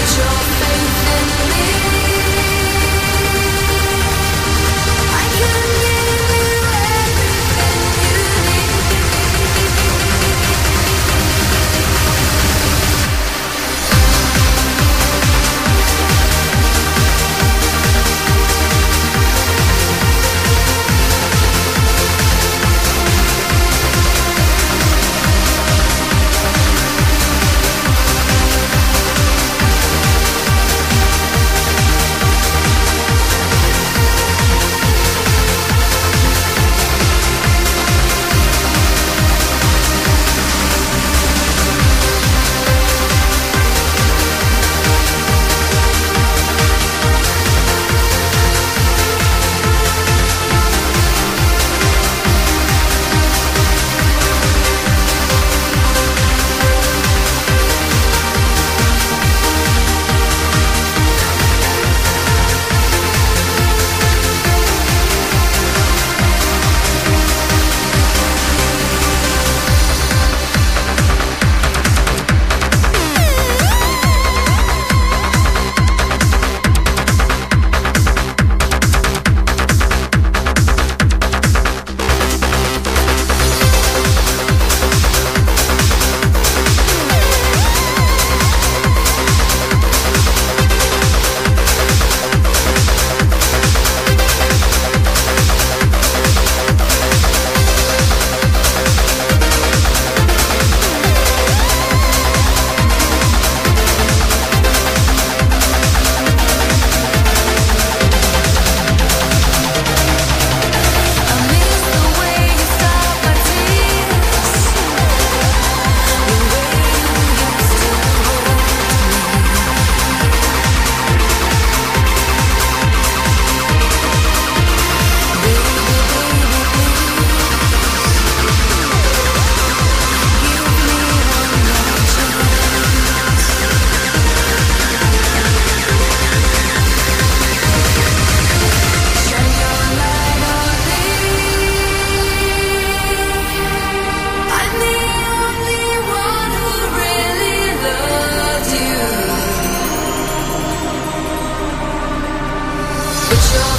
Put your Put your